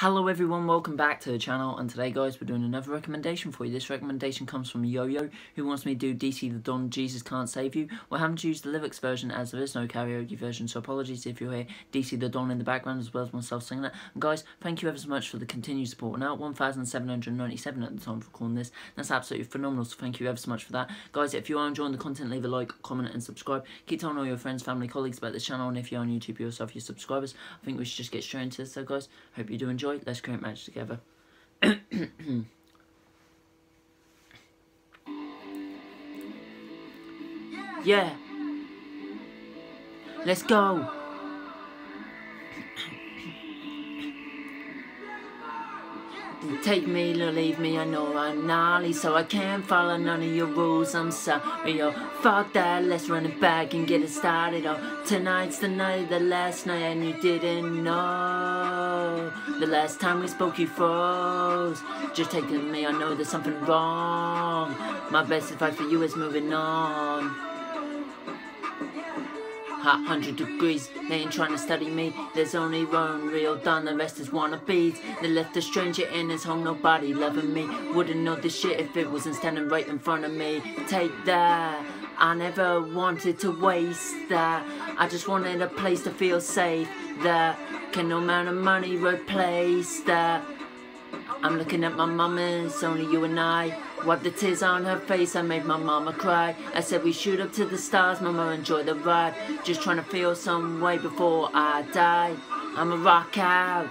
Hello everyone, welcome back to the channel and today guys we're doing another recommendation for you. This recommendation comes from Yo-Yo who wants me to do DC the Don Jesus Can't Save You. We're having to use the lyrics version as there is no karaoke version so apologies if you hear DC the Don in the background as well as myself singing it. And guys, thank you ever so much for the continued support. Now 1,797 at the time of recording this. That's absolutely phenomenal so thank you ever so much for that. Guys, if you are enjoying the content leave a like, comment and subscribe. Keep telling all your friends, family, colleagues about this channel and if you're on YouTube yourself, your subscribers. I think we should just get straight into this so guys. Hope you do enjoy enjoy. Let's create match together. yeah. Let's go. Take me or leave me, I know I'm gnarly So I can't follow none of your rules, I'm sorry, yo Fuck that, let's run it back and get it started, oh Tonight's the night, the last night and you didn't know The last time we spoke you froze. Just take me, I know there's something wrong. My best advice for you is moving on hot 100 degrees. They ain't trying to study me. There's only one real Don, the rest is wannabes. They left a stranger in his home, nobody loving me. Wouldn't know this shit if it wasn't standing right in front of me. Take that. I never wanted to waste that. I just wanted a place to feel safe. That can no amount of money replace that. I'm looking at my mama, it's only you and I. Wipe the tears on her face, I made my mama cry. I said we shoot up to the stars, mama enjoy the ride. Just trying to feel some way before I die. I'ma rock out,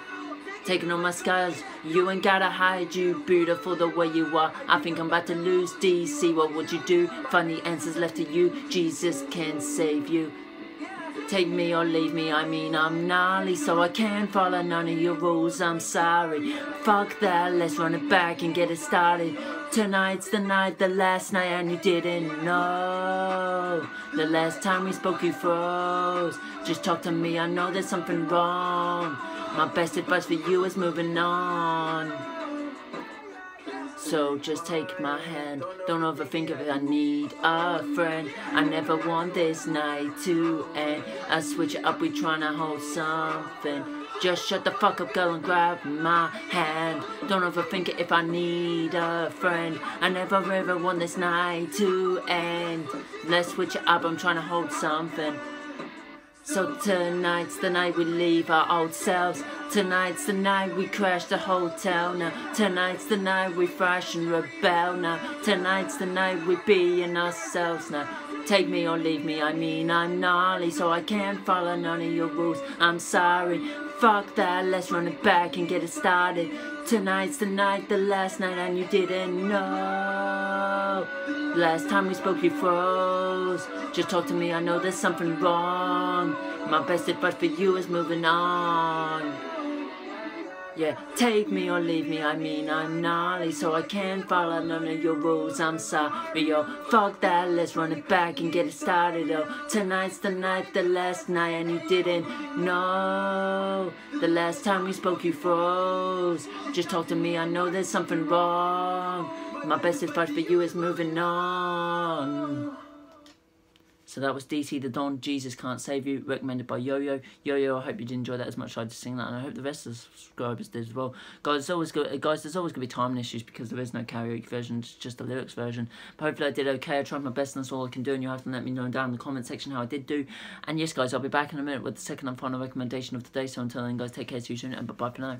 taking all my scars. You ain't gotta hide, you beautiful the way you are. I think I'm about to lose DC, what would you do? The answers left to you, Jesus can save you. Take me or leave me, I mean I'm gnarly So I can't follow none of your rules, I'm sorry. Fuck that, let's run it back and get it started. Tonight's the night, the last night and you didn't know. The last time we spoke you froze. Just talk to me, I know there's something wrong. My best advice for you is moving on so just take my hand, don't overthink if I need a friend. I never want this night to end. I switch it up, we tryna hold something. Just shut the fuck up, girl, and grab my hand. Don't overthink it if I need a friend. I never ever want this night to end. Let's switch it up, I'm trying to hold something. So tonight's the night we leave our old selves. Tonight's the night we crash the hotel now. Tonight's the night we thrash and rebel now. Tonight's the night we be in ourselves now. Take me or leave me, I mean I'm gnarly, so I can't follow none of your rules. I'm sorry, fuck that, let's run it back and get it started. Tonight's the night, the last night, and you didn't know. Last time we spoke, you froze. Just talk to me, I know there's something wrong. My best advice for you is moving on. Yeah, take me or leave me, I mean I'm gnarly So I can't follow none of your rules, I'm sorry, yo. Fuck that, let's run it back and get it started, yo Tonight's the night, the last night and you didn't know. The last time we spoke you froze. Just talk to me, I know there's something wrong. My best advice for you is moving on so that was DC the Don, Jesus Can't Save You, recommended by Yo-Yo. Yo-Yo, I hope you did enjoy that as much as I did sing that, and I hope the rest of the subscribers did as well. Guys, there's always, go guys, there's always going to be timing issues because there is no karaoke version, it's just the lyrics version. But hopefully I did okay, I tried my best and that's all I can do, and you have to let me know down in the comment section how I did do. And yes, guys, I'll be back in a minute with the second and final recommendation of the day, so until then, guys, take care, see you soon, and bye-bye for now.